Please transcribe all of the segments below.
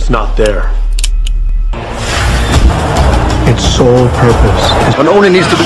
It's not there. Its sole purpose is One only needs to be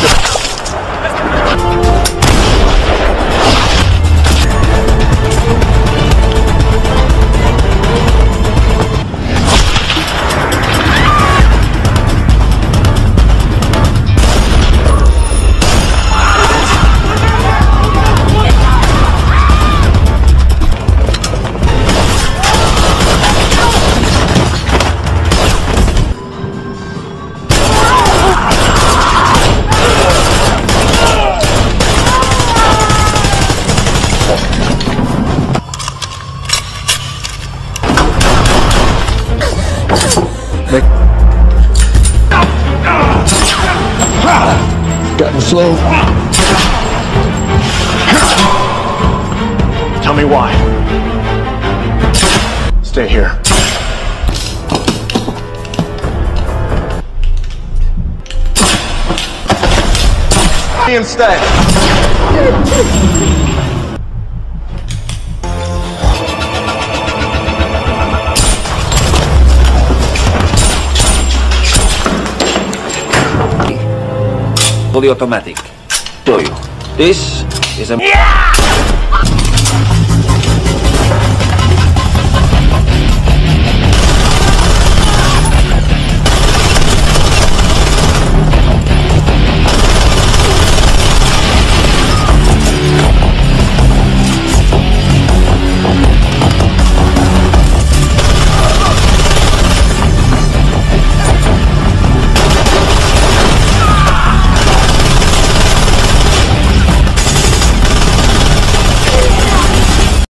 the... gotten slow. Tell me why. Stay here. Instead. Fully automatic. You. This is a